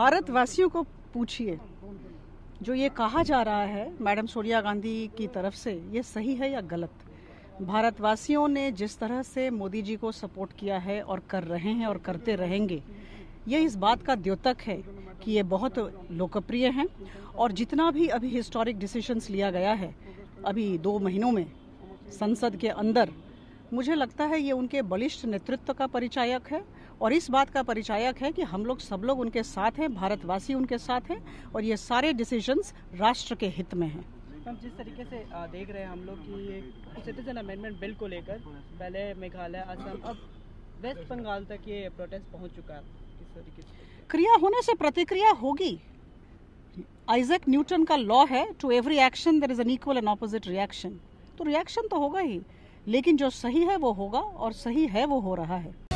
भारतवासियों को पूछिए, जो ये कहा जा रहा है मैडम सोनिया गांधी की तरफ़ से, ये सही है या गलत? भारतवासियों ने जिस तरह से मोदी जी को सपोर्ट किया है और कर रहे हैं और करते रहेंगे, ये इस बात का द्योतक है कि ये बहुत लोकप्रिय हैं और जितना भी अभी हिस्टोरिक डिसीशंस लिया गया है, अभी दो महीनों में संसद के अंदर मुझे लगता है ये उनके बलिष्ठ नेतृत्व का परिचायक है और इस बात का परिचायक है कि हम लोग सब लोग उनके साथ हैं भारतवासी उनके साथ हैं और ये सारे डिसीजंस राष्ट्र के हित में हैं। हम जिस तरीके से देख रहे हैं हम लोग कि सिटीजन अमेंडमेंट बिल को लेकर पहले मेघालय असम अब वेस्ट बंगाल तक ये प्रोटेस्ट पहुँच चुका है। किस तरीके से क्रिया होने से प्रतिक्रिया होगी। आइजक न्यूटन का लॉ है to every action there is an equal and opposite reaction तो रिएक्शन तो होगा ही। लेकिन जो सही है वो होगा और सही है वो हो रहा है।